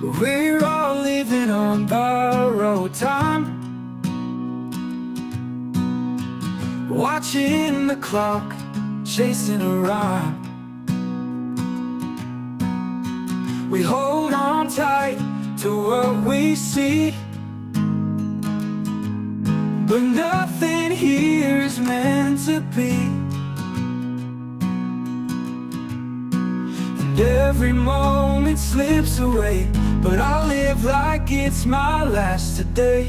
We're all living on borrowed time. Watching the clock, chasing a rhyme. We hold on tight to what we see. But nothing here is meant to be every moment slips away But I live like it's my last today.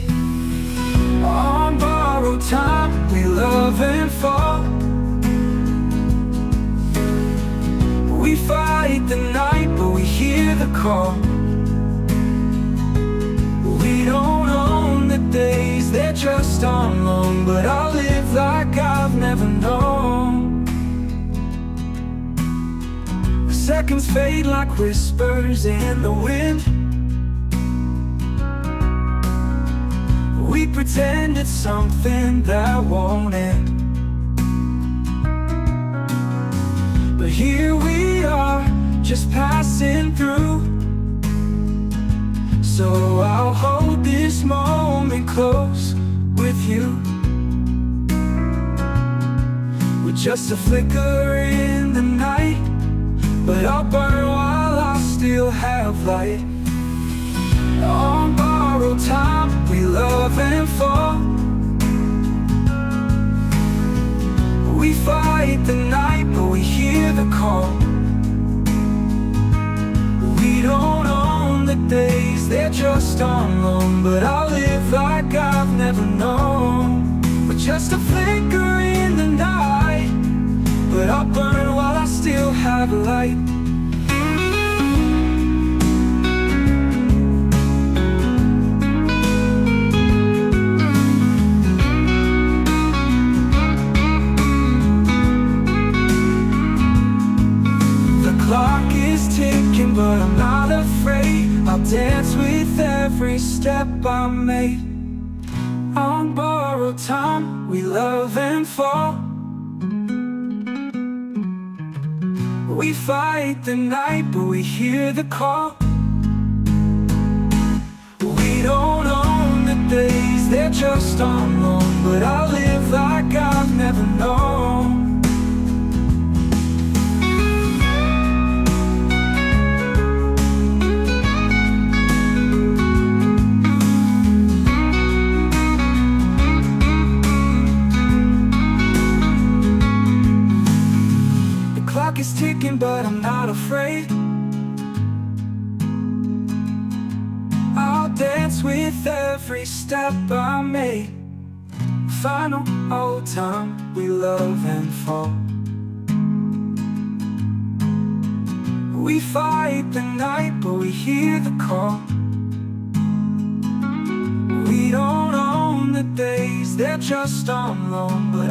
On borrowed time, we love and fall. We fight the night, but we hear the call. We don't own the days, they're just on loan But I live like I've never known seconds fade like whispers in the wind. We pretend it's something that won't end. But here we are, just passing through. So I'll hold this moment close with you. With just a flicker in light. On borrowed time, we love and fall. We fight the night, but we hear the call. We don't own the days, they're just on loan. But I live like I've never known. With just a flicker in the night. But I'll burn while I still have light clock is ticking, but I'm not afraid. I'll dance with every step I make. On borrowed time, we love and fall. We fight the night, but we hear the call. We don't own the days, they're just on loan But I is ticking, but I'm not afraid. I'll dance with every step I make. Final old time, we love and fall. We fight the night, but we hear the call. We don't own the days, they're just on loan. But